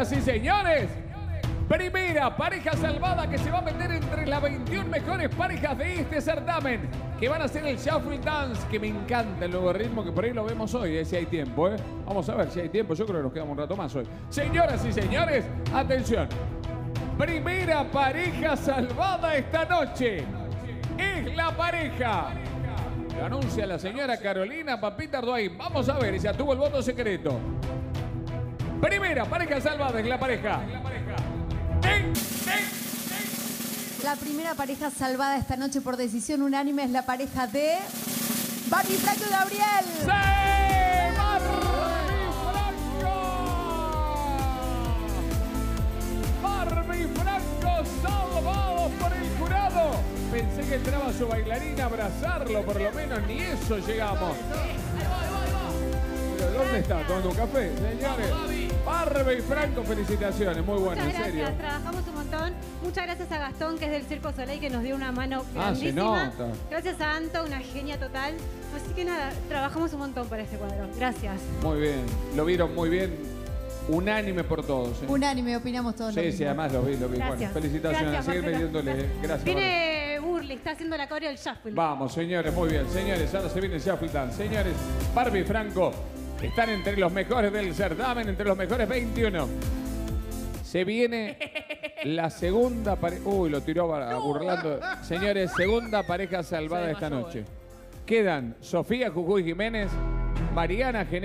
Señoras y señores, primera pareja salvada que se va a meter entre las 21 mejores parejas de este certamen, que van a hacer el Shuffle Dance, que me encanta el nuevo ritmo, que por ahí lo vemos hoy, eh, si hay tiempo. ¿eh? Vamos a ver si hay tiempo, yo creo que nos quedamos un rato más hoy. Señoras y señores, atención. Primera pareja salvada esta noche es la pareja. Lo anuncia la señora Carolina Papita Arduay. Vamos a ver, ya tuvo el voto secreto. Primera pareja salvada es la pareja. La primera pareja salvada esta noche por decisión unánime es la pareja de Barbie Franco y Gabriel. ¡Sí! ¡Barbie Franco! Barbie Franco salvados por el jurado. Pensé que entraba su bailarina a abrazarlo, por lo menos ni eso llegamos. ¿Pero dónde está? ¿Tomando un café? Señores, Barbie Franco, felicitaciones. Muy bueno, Muchas en serio. gracias, trabajamos un montón. Muchas gracias a Gastón, que es del Circo Soleil, que nos dio una mano Ah, se grandísima. nota. Gracias a Anto, una genia total. Así que nada, trabajamos un montón para este cuadro. Gracias. Muy bien, lo vieron muy bien. Unánime por todos. ¿eh? Unánime, opinamos todos lo Sí, sí, mismo. además lo vi, lo vi. Bueno, Gracias. felicitaciones, Gracias, Marcelo. metiéndole. Gracias. Viene Burley, está haciendo la coreo del shuffle. Vamos, señores, muy bien. Señores, ahora se viene el Shuffle Dance. Señores, Barbie y Franco están entre los mejores del certamen, entre los mejores 21. Se viene la segunda pareja. Uy, lo tiró burlando. Señores, segunda pareja salvada esta noche. Quedan Sofía Jujuy Jiménez, Mariana Gené.